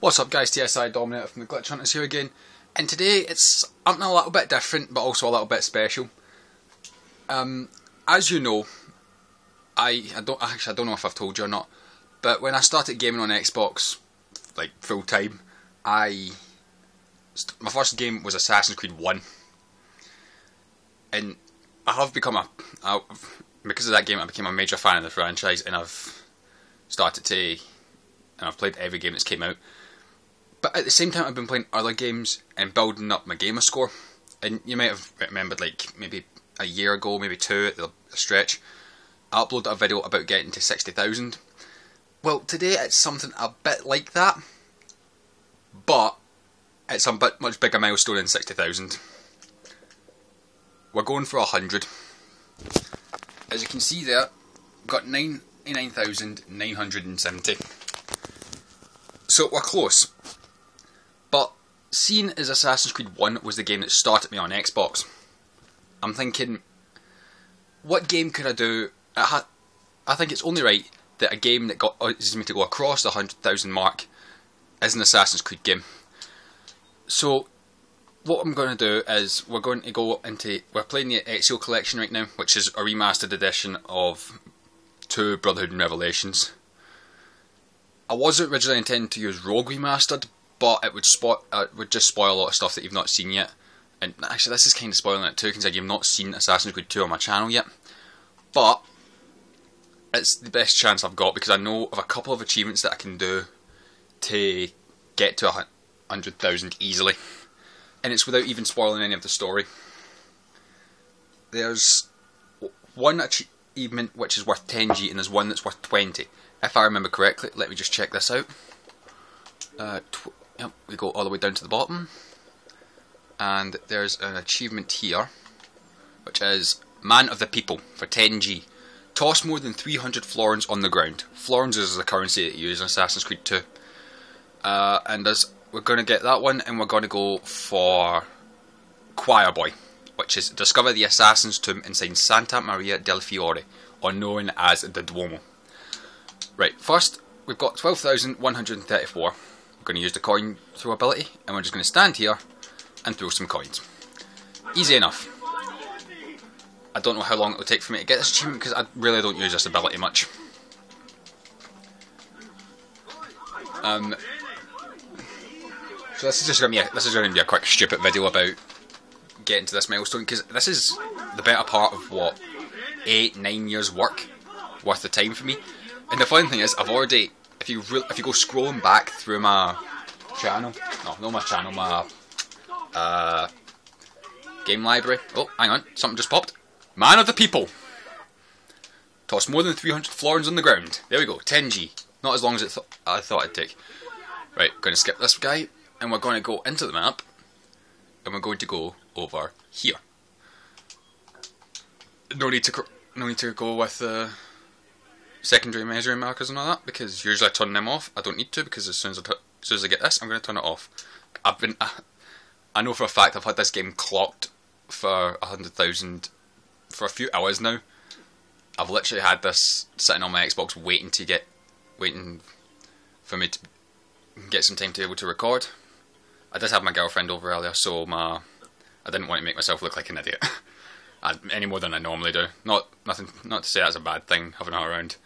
What's up guys, TSI Dominator from the Glitch Hunters here again. And today it's something a little bit different but also a little bit special. Um, as you know, I, I don't actually I don't know if I've told you or not, but when I started gaming on Xbox like full time, I my first game was Assassin's Creed 1 and I have become a, a because of that game I became a major fan of the franchise and I've started to and I've played every game that's came out but at the same time, I've been playing other games and building up my gamer score. And you might have remembered, like maybe a year ago, maybe two at the stretch, I uploaded a video about getting to sixty thousand. Well, today it's something a bit like that, but it's a bit much bigger milestone than sixty thousand. We're going for a hundred. As you can see there, we've got ninety nine thousand nine hundred and seventy. So we're close. But seeing as Assassin's Creed 1 was the game that started me on Xbox, I'm thinking, what game could I do? I, I think it's only right that a game that got uh, causes me to go across the 100,000 mark is an Assassin's Creed game. So, what I'm going to do is we're going to go into we're playing the Ezio collection right now, which is a remastered edition of two Brotherhood and Revelations. I wasn't originally intending to use Rogue Remastered, but it would spoil uh, would just spoil a lot of stuff that you've not seen yet. And actually, this is kind of spoiling it too, because you've not seen Assassin's Creed 2 on my channel yet. But it's the best chance I've got because I know of a couple of achievements that I can do to get to a hundred thousand easily, and it's without even spoiling any of the story. There's one achievement which is worth 10g, and there's one that's worth 20. If I remember correctly, let me just check this out. Uh, Yep, we go all the way down to the bottom. And there's an achievement here, which is Man of the People for 10G. Toss more than 300 florins on the ground. Florins is the currency that you use in Assassin's Creed 2. Uh, and as we're going to get that one, and we're going to go for Choir Boy, which is discover the assassin's tomb inside Santa Maria del Fiore, or known as the Duomo. Right, first we've got 12,134 going to use the coin throw ability, and we're just going to stand here and throw some coins. Easy enough. I don't know how long it will take for me to get this achievement because I really don't use this ability much. Um, so this is just going to be a, this is going to be a quick stupid video about getting to this milestone because this is the better part of what eight nine years work worth the time for me. And the fun thing is I've already if you if you go scrolling back through my channel, no, not my channel, my uh, game library. Oh, hang on, something just popped. Man of the people. Toss more than 300 florins on the ground. There we go, 10g. Not as long as it th I thought it'd take. Right, going to skip this guy, and we're going to go into the map, and we're going to go over here. No need to no need to go with the. Uh, secondary measuring markers and all that because usually I turn them off. I don't need to because as soon as I, as, soon as I get this, I'm going to turn it off. I've been, I, I know for a fact I've had this game clocked for a hundred thousand for a few hours now. I've literally had this sitting on my Xbox waiting to get, waiting for me to get some time to be able to record. I did have my girlfriend over earlier, so my I didn't want to make myself look like an idiot. any more than I normally do. Not nothing. Not to say that's a bad thing having her around.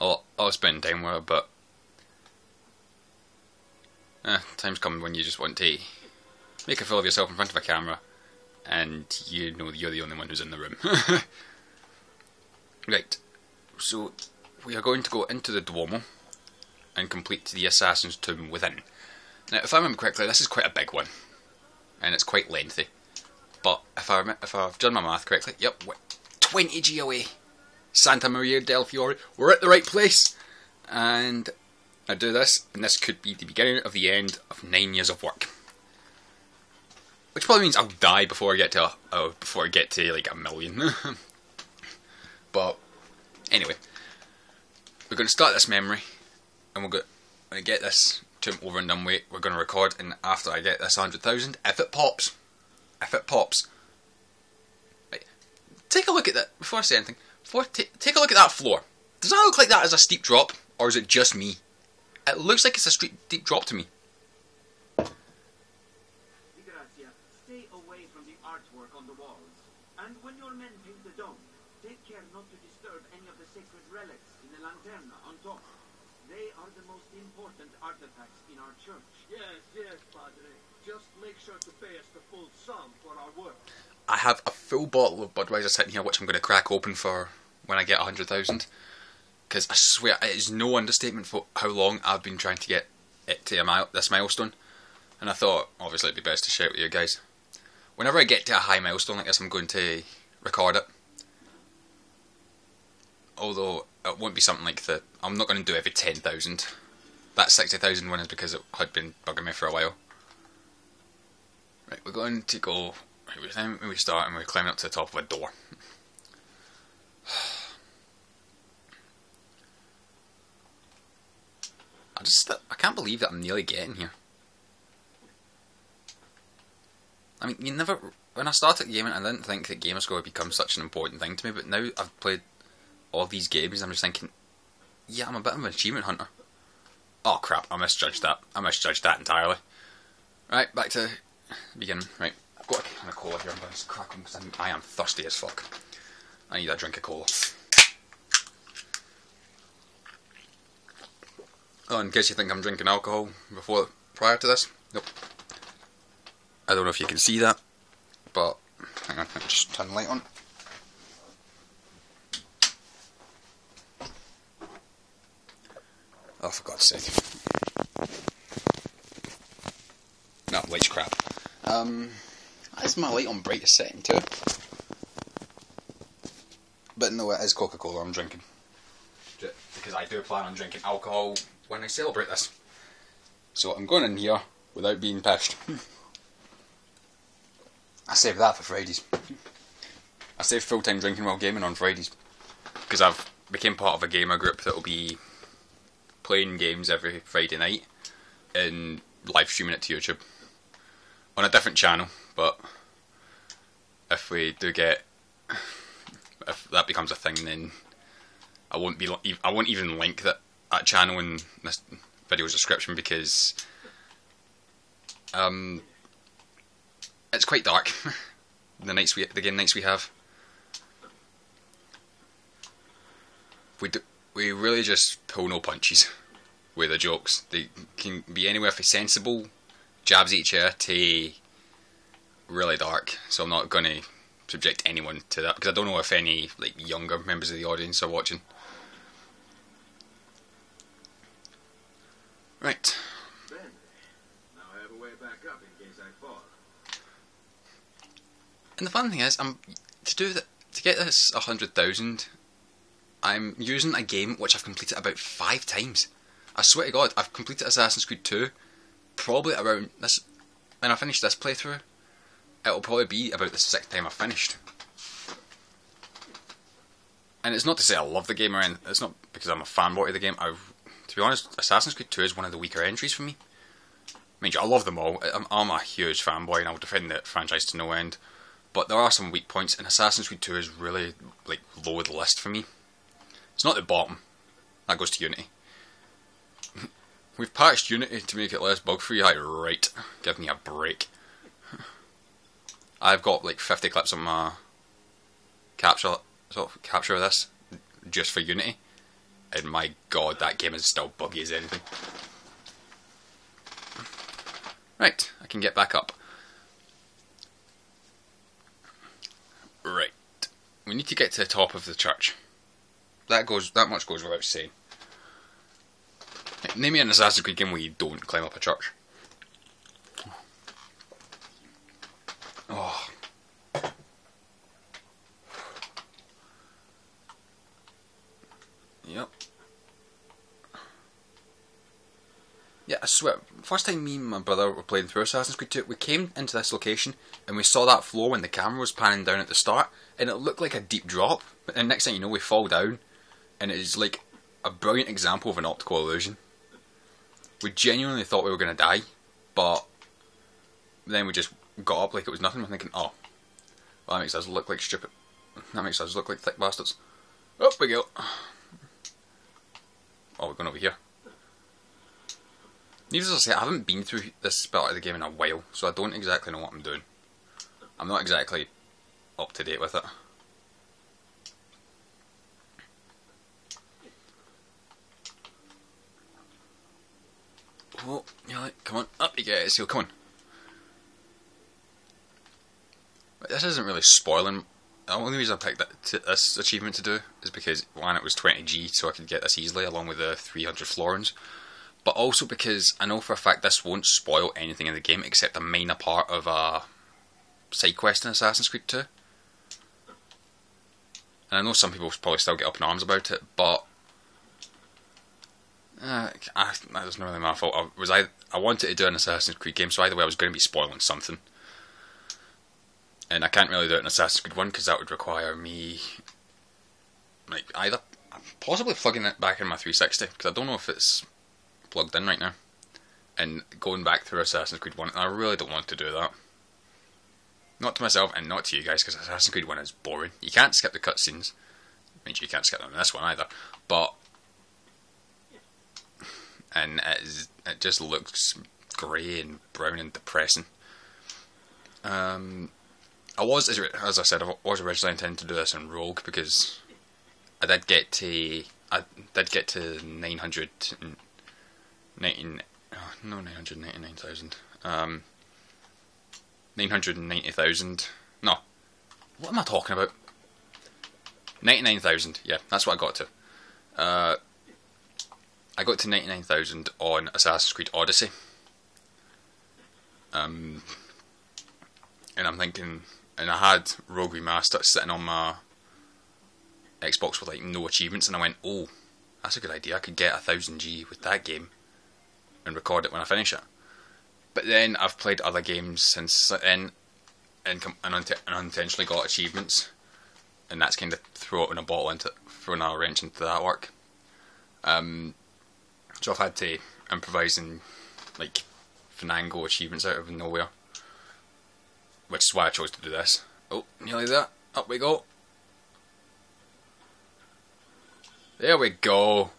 I'll, I'll spend time with her, but eh, times come when you just want to make a fool of yourself in front of a camera, and you know you're the only one who's in the room. right, so we are going to go into the Duomo and complete the Assassin's Tomb within. Now, if I remember correctly, this is quite a big one, and it's quite lengthy. But if I if I've done my math correctly, yep, 20 G away. Santa Maria del Fiore. We're at the right place. And I do this, and this could be the beginning of the end of nine years of work. Which probably means I'll die before I get to uh, before I get to like a million. but anyway, we're going to start this memory, and we're going to get this tomb over and done with. We're going to record, and after I get this hundred thousand, if it pops, if it pops, right, take a look at that before I say anything. For, take a look at that floor. Does that look like that as a steep drop, or is it just me? It looks like it's a steep, deep drop to me. Stay away from the artwork on the walls. And when your men paint the dome, take care not to disturb any of the sacred relics in the lanterna on top. They are the most important artifacts in our church. Yes, yes, Padre. Just make sure to pay us the full sum for our work. I have a full bottle of Budweiser sitting here, which I'm going to crack open for when I get 100,000. Because I swear, it is no understatement for how long I've been trying to get it to mile, this milestone. And I thought, obviously, it'd be best to share it with you guys. Whenever I get to a high milestone like this, I'm going to record it. Although, it won't be something like the. I'm not going to do every 10,000. That 60,000 one is because it had been bugging me for a while. Right, we're going to go Right, we start and we're climbing up to the top of a door. I just, I can't believe that I'm nearly getting here. I mean, you never, when I started gaming, I didn't think that Gamerscore would become such an important thing to me, but now I've played all these games, I'm just thinking, yeah, I'm a bit of an achievement hunter. Oh crap, I misjudged that. I misjudged that entirely. Right, back to beginning. Right I've got a can of cola here. I'm going to crack them because I am thirsty as fuck. I need a drink of cola. Oh, in case you think I'm drinking alcohol before, prior to this, nope. I don't know if you can see that, but hang on, let me just turn the light on. Oh, for God's sake. No, light's crap. Um, is my light on brightest setting too? But no, it is Coca Cola I'm drinking. Because I do plan on drinking alcohol when I celebrate this. So I'm going in here without being pissed. I save that for Fridays. I save full time drinking while gaming on Fridays. Because I've became part of a gamer group that will be playing games every Friday night and live streaming it to YouTube on a different channel, but if we do get if that becomes a thing, then I won't be I won't even link that channel in this video's description because um it's quite dark the nights we the game nights we have. We do, we really just pull no punches with the jokes. They can be anywhere from sensible jabs each other to really dark. So I'm not going to subject anyone to that because I don't know if any like younger members of the audience are watching. Right. Ben, now I have a way back up in case I fall. And the fun thing is, I'm to do that to get this hundred thousand. I'm using a game which I've completed about five times. I swear to God, I've completed Assassin's Creed 2 probably around this when I finish this playthrough it'll probably be about the sixth time I've finished. And it's not to say I love the game or anything, it's not because I'm a fanboy of the game. I, to be honest, Assassin's Creed 2 is one of the weaker entries for me. I mean, I love them all. I'm, I'm a huge fanboy and I'll defend the franchise to no end. But there are some weak points, and Assassin's Creed 2 is really like low of the list for me. It's not the bottom. That goes to Unity. We've patched Unity to make it less bug free. I right. Give me a break. I've got like 50 clips on my capture sort of capture of this just for Unity, and my god, that game is still buggy as anything. Right, I can get back up. Right, we need to get to the top of the church. That goes. That much goes without saying. name me an Assassin's Creed game where you don't climb up a church. Oh. Yep. Yeah, I swear, first time me and my brother were playing through Assassin's Creed 2, we came into this location and we saw that floor when the camera was panning down at the start and it looked like a deep drop. And next thing you know, we fall down and it is like a brilliant example of an optical illusion. We genuinely thought we were going to die, but then we just got up like it was nothing. We're thinking, oh, well, that makes us look like stupid. That makes us look like thick bastards. Up we go. Oh, we're going over here. Needless to say, I haven't been through this part of the game in a while, so I don't exactly know what I'm doing. I'm not exactly up to date with it. Oh, yeah, come on, up you get seal, come on. This isn't really spoiling. The only reason I picked that this achievement to do is because one, it was 20g, so I could get this easily, along with the 300 florins. But also because I know for a fact this won't spoil anything in the game except a minor part of a side quest in Assassin's Creed 2. And I know some people probably still get up in arms about it, but uh, I, that was not really my fault. I was I I wanted to do an Assassin's Creed game, so either way I was going to be spoiling something, and I can't really do it in Assassin's Creed One because that would require me like either possibly plugging it back in my 360 because I don't know if it's plugged in right now, and going back through Assassin's Creed One. I really don't want to do that. Not to myself and not to you guys because Assassin's Creed One is boring. You can't skip the cutscenes. Means you can't skip them in this one either, but and it, is, it just looks grey and brown and depressing. Um, I was, as I said, I was originally intending to do this in Rogue because I did get to, I did get to 900, 19, oh, no, 999,000, um, 990,000, no, what am I talking about? 99,000, yeah, that's what I got to. Uh, I got to 99,000 on Assassin's Creed Odyssey. Um, and I'm thinking, and I had Rogue Remastered sitting on my Xbox with like no achievements, and I went, oh, that's a good idea. I could get a thousand G with that game and record it when I finish it. But then I've played other games since then, and and, and unintentionally got achievements, and that's kind of throw it in a bottle into throwing a wrench into that work. Um, so I've had to improvise and like finagle achievements out of nowhere, which is why I chose to do this. Oh, nearly there. Up we go. There we go.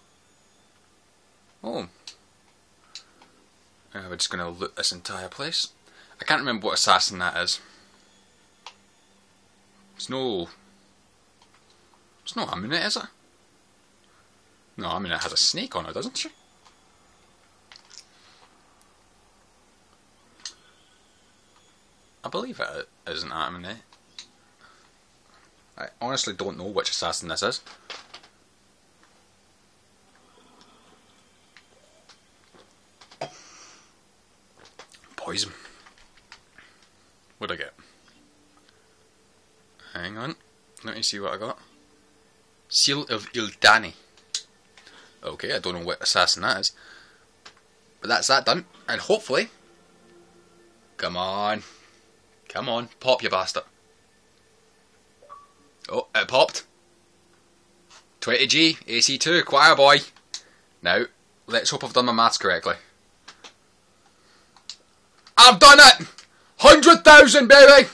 Oh. Uh, we're just going to loot this entire place. I can't remember what assassin that is. It's no... It's not Amunet, is it? No, Amunet has a snake on it, doesn't she? I believe it is an Amunet. I honestly don't know which assassin this is. Poison. What'd I get? Hang on. Let me see what I got. Seal of Iltani. Okay, I don't know what assassin that is. But that's that done. And hopefully... Come on. Come on. Pop, you bastard. Oh, it popped. 20G, AC2, choir boy. Now, let's hope I've done my maths correctly. I've done it! 100,000, baby!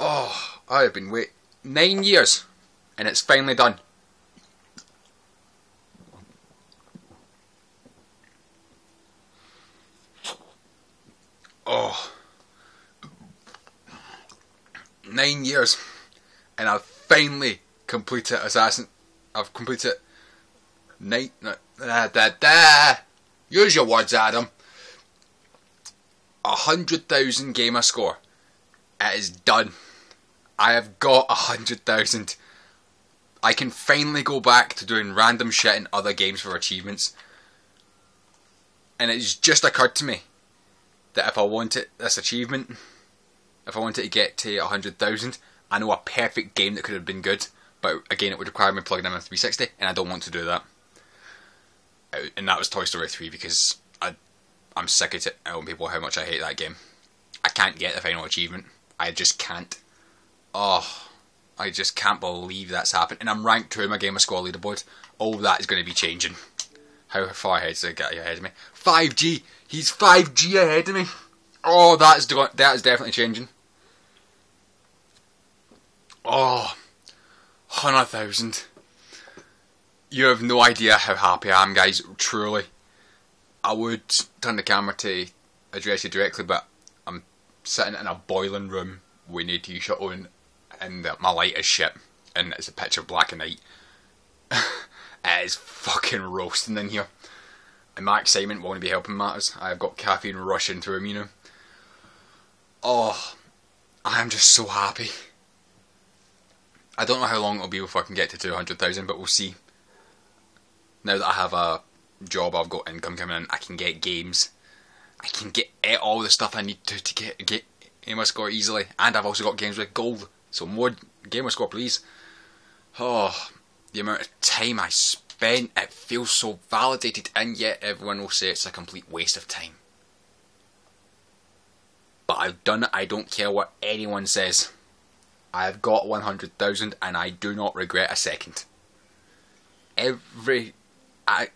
Oh, I have been waiting nine years, and it's finally done. Oh. Nine years, and I've finally completed Assassin. I've completed night. Da, da, da. Use your words, Adam. A hundred thousand gamer score. It is done. I have got a hundred thousand. I can finally go back to doing random shit in other games for achievements. And it's just occurred to me that if I wanted this achievement, if I wanted to get to a hundred thousand, I know a perfect game that could have been good. But again, it would require me plugging in a 360, and I don't want to do that. Uh, and that was Toy Story 3 because I'm sick of telling people how much I hate that game. I can't get the final achievement. I just can't. Oh, I just can't believe that's happened. And I'm ranked 2 in my Gamer Score leaderboard. All that is going to be changing. How far ahead is the guy ahead of me? 5G! He's 5G ahead of me! Oh, that is, that is definitely changing. Oh, 100,000. You have no idea how happy I am, guys, truly. I would turn the camera to address you directly, but I'm sitting in a boiling room with no t-shirt on, and my light is shit, and it's a picture of black and white. it is fucking roasting in here. And my excitement won't be helping matters. I've got caffeine rushing through me, you know. Oh, I'm just so happy. I don't know how long it'll be before I can get to 200,000, but we'll see. Now that I have a job, I've got income coming in, I can get games. I can get eh, all the stuff I need to to get, get gamer score easily. And I've also got games with gold. So more gamer score, please. Oh, the amount of time I spent, it feels so validated, and yet everyone will say it's a complete waste of time. But I've done it, I don't care what anyone says. I've got 100,000 and I do not regret a second. Every. I.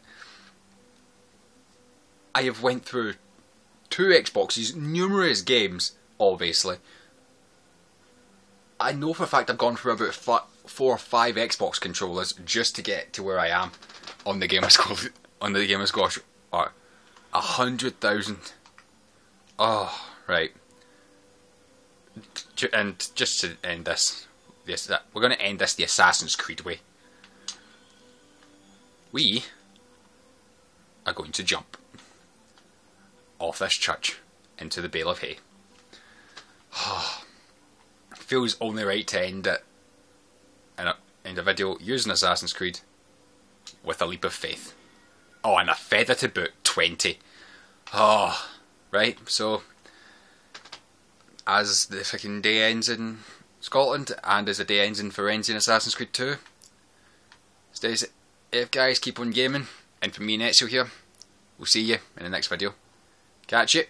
I have went through two Xboxes, numerous games, obviously. I know for a fact I've gone through about four or five Xbox controllers just to get to where I am on the Gamer Score. On the Gamer Score, a hundred thousand. Oh, right and just to end this, this we're going to end this the Assassin's Creed way. We are going to jump off this church into the bale of hay. Ah, feels only right to end it in a, end a video using Assassin's Creed with a leap of faith. Oh, and a feather to boot, 20. Oh, right, so as the fucking day ends in Scotland and as the day ends in Firenze in Assassin's Creed 2. Stays if guys keep on gaming and from me and Ezio here, we'll see you in the next video. Catch you.